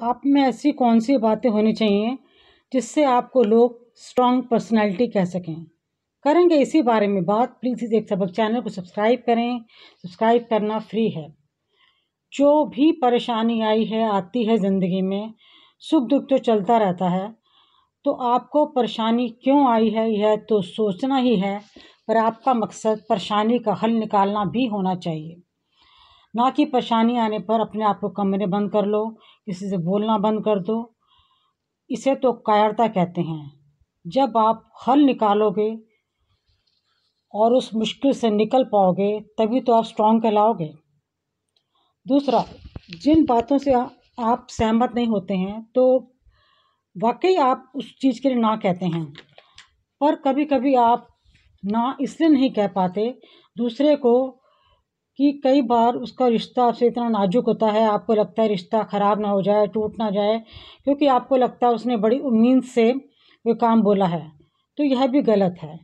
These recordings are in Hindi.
आप में ऐसी कौन सी बातें होनी चाहिए जिससे आपको लोग स्ट्रॉन्ग पर्सनालिटी कह सकें? करेंगे इसी बारे में बात। प्लीज़ इस एक सबक चैनल को सब्सक्राइब करें। सब्सक्राइब करना फ्री है। जो भी परेशानी आई है, आती है ज़िंदगी में, सुख दुख तो चलता रहता है तो आपको परेशानी क्यों आई है यह तो सोचना ही है, पर आपका मकसद परेशानी का हल निकालना भी होना चाहिए। ना कि परेशानी आने पर अपने आप को कमरे बंद कर लो किसी से बोलना बंद कर दो। इसे तो कायरता कहते हैं। जब आप हल निकालोगे और उस मुश्किल से निकल पाओगे, तभी तो आप स्ट्रांग कहलाओगे। दूसरा, जिन बातों से आप सहमत नहीं होते हैं तो वाकई आप उस चीज़ के लिए ना कहते हैं। पर कभी कभी आप ना इसलिए नहीं कह पाते, दूसरे को कि कई बार उसका रिश्ता आपसे इतना नाजुक होता है, आपको लगता है रिश्ता ख़राब ना हो जाए, टूट ना जाए, क्योंकि आपको लगता है उसने बड़ी उम्मीद से वो काम बोला है। तो यह भी गलत है।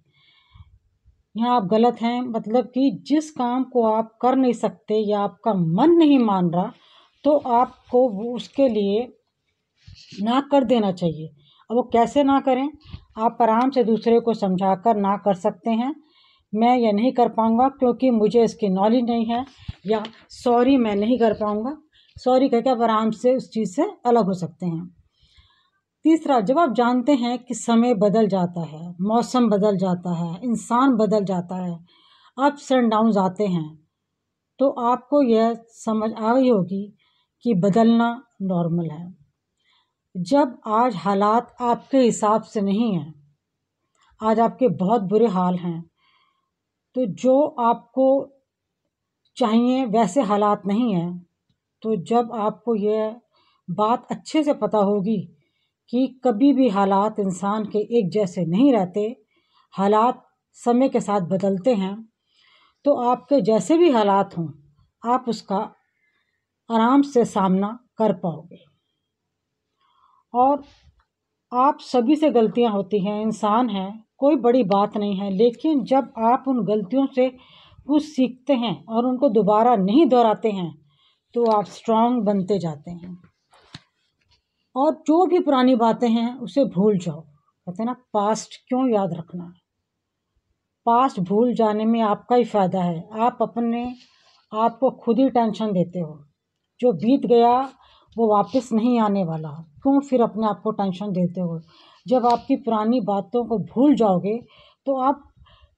यहाँ आप गलत हैं मतलब कि जिस काम को आप कर नहीं सकते या आपका मन नहीं मान रहा तो आपको उसके लिए ना कर देना चाहिए। अब वो कैसे ना करें? आप आराम से दूसरे को समझा कर ना कर सकते हैं। मैं यह नहीं कर पाऊँगा क्योंकि मुझे इसकी नॉलेज नहीं है या सॉरी मैं नहीं कर पाऊँगा। सॉरी कह के आप आराम से उस चीज़ से अलग हो सकते हैं। तीसरा, जब आप जानते हैं कि समय बदल जाता है, मौसम बदल जाता है, इंसान बदल जाता है, अप्स एंड डाउन आते हैं तो आपको यह समझ आ गई होगी कि बदलना नॉर्मल है। जब आज हालात आपके हिसाब से नहीं हैं, आज आपके बहुत बुरे हाल हैं तो जो आपको चाहिए वैसे हालात नहीं हैं। तो जब आपको यह बात अच्छे से पता होगी कि कभी भी हालात इंसान के एक जैसे नहीं रहते, हालात समय के साथ बदलते हैं तो आपके जैसे भी हालात हों, आप उसका आराम से सामना कर पाओगे। और आप सभी से गलतियाँ होती हैं, इंसान हैं कोई बड़ी बात नहीं है, लेकिन जब आप उन गलतियों से कुछ सीखते हैं और उनको दोबारा नहीं दोहराते हैं तो आप स्ट्रांग बनते जाते हैं। और जो भी पुरानी बातें हैं, उसे भूल जाओ। कहते हैं ना पास्ट क्यों याद रखना? है पास्ट भूल जाने में आपका ही फ़ायदा है। आप अपने आप को खुद ही टेंशन देते हो। जो बीत गया, वो वापस नहीं आने वाला। क्यों फिर अपने आप को टेंशन देते हो? जब आपकी पुरानी बातों को भूल जाओगे तो आप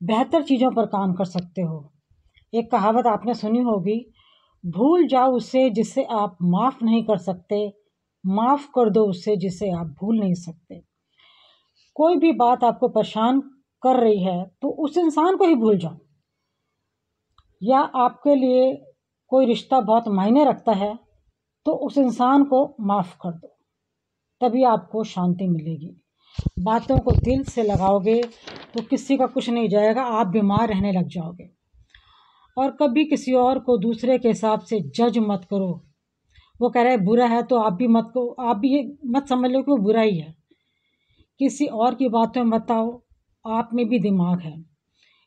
बेहतर चीज़ों पर काम कर सकते हो। एक कहावत आपने सुनी होगी, भूल जाओ उसे जिसे आप माफ़ नहीं कर सकते, माफ़ कर दो उसे जिसे आप भूल नहीं सकते। कोई भी बात आपको परेशान कर रही है तो उस इंसान को ही भूल जाओ। या आपके लिए कोई रिश्ता बहुत मायने रखता है तो उस इंसान को माफ़ कर दो। तभी आपको शांति मिलेगी। बातों को दिल से लगाओगे तो किसी का कुछ नहीं जाएगा, आप बीमार रहने लग जाओगे। और कभी किसी और को दूसरे के हिसाब से जज मत करो। वो कह रहा है, बुरा है तो आप भी मत को, आप भी ये मत समझ लो कि वो बुरा ही है। किसी और की बातों में बताओ आप में भी दिमाग है।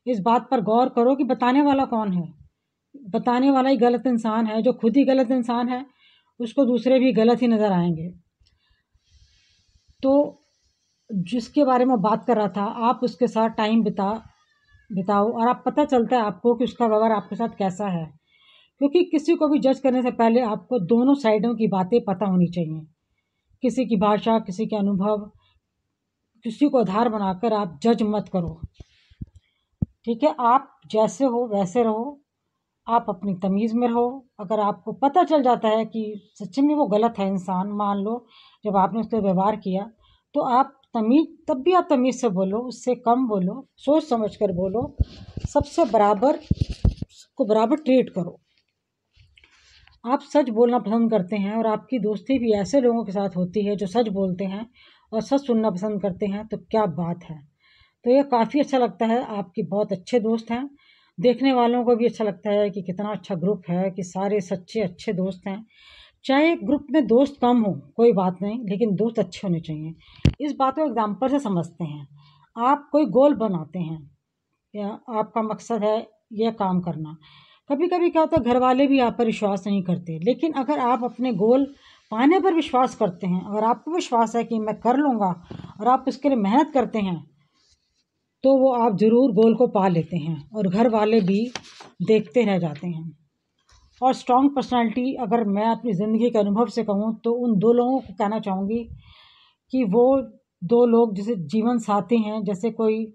इस बात पर गौर करो कि बताने वाला कौन है। बताने वाला ही गलत इंसान है, जो खुद ही गलत इंसान है, उसको दूसरे भी गलत ही नज़र आएँगे। तो जिसके बारे में बात कर रहा था, आप उसके साथ टाइम बिता, बिताओ और आप पता चलता है आपको कि उसका व्यवहार आपके साथ कैसा है। क्योंकि किसी को भी जज करने से पहले आपको दोनों साइडों की बातें पता होनी चाहिए। किसी की भाषा, किसी के अनुभव, किसी को आधार बनाकर आप जज मत करो। ठीक है? आप जैसे हो, वैसे रहो। आप अपनी तमीज़ में रहो। अगर आपको पता चल जाता है कि सच्ची में वो गलत है इंसान, मान लो, जब आपने उसके व्यवहार किया तो आप तमीज़, तब भी आप तमीज़ से बोलो, उससे कम बोलो, सोच समझ कर बोलो। सबसे बराबर को बराबर ट्रीट करो। आप सच बोलना पसंद करते हैं और आपकी दोस्ती भी ऐसे लोगों के साथ होती है जो सच बोलते हैं और सच सुनना पसंद करते हैं तो क्या बात है। तो यह काफ़ी अच्छा लगता है, आपके बहुत अच्छे दोस्त हैं। देखने वालों को भी अच्छा लगता है कि कितना अच्छा ग्रुप है, कि सारे सच्चे, अच्छे दोस्त हैं। चाहे ग्रुप में दोस्त कम हो, कोई बात नहीं, लेकिन दोस्त अच्छे होने चाहिए। इस बात को एग्ज़ाम्पल से समझते हैं। आप कोई गोल बनाते हैं, या आपका मकसद है यह काम करना। कभी कभी क्या होता है घर वाले भी आप पर विश्वास नहीं करते, लेकिन अगर आप अपने गोल पाने पर विश्वास करते हैं, अगर आपको विश्वास है कि मैं कर लूँगा, और आप उसके लिए मेहनत करते हैं तो वो आप ज़रूर गोल को पा लेते हैं, और घर वाले भी देखते रह जाते हैं। और स्ट्रॉन्ग पर्सनालिटी अगर मैं अपनी ज़िंदगी के अनुभव से कहूँ तो उन दो लोगों को कहना चाहूँगी कि वो दो लोग जैसे जीवन साथी हैं, जैसे कोई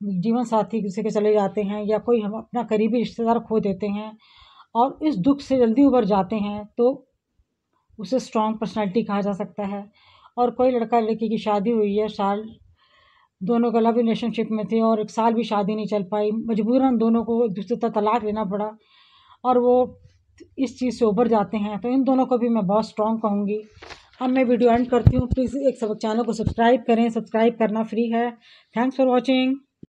जीवन साथी किसी के चले जाते हैं या कोई हम अपना करीबी रिश्तेदार खो देते हैं और इस दुख से जल्दी उबर जाते हैं तो उसे स्ट्रॉन्ग पर्सनालिटी कहा जा सकता है। और कोई लड़का लड़की की शादी हुई है, साल, दोनों का लव रिलेशनशिप में थे और एक साल भी शादी नहीं चल पाई, मजबूरन दोनों को एक दूसरे का तलाक लेना पड़ा और वो इस चीज़ से उभर जाते हैं। तो इन दोनों को भी मैं बहुत स्ट्रॉन्ग कहूँगी। अब मैं वीडियो एंड करती हूँ। प्लीज़ एक सब चैनल को सब्सक्राइब करें। सब्सक्राइब करना फ्री है। Thanks for watching